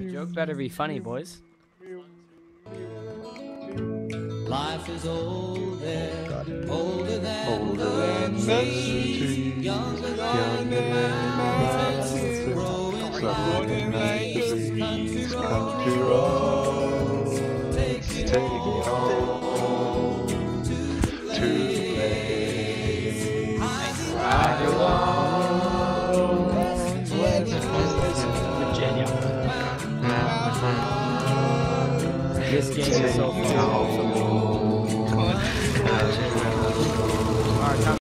The joke better be funny, boys. Life is older, older than Older the than the trees, trees, younger than the mountains, mountains, growing growing like like this country country roads. roads. Take me home. home. To the This game is so fun.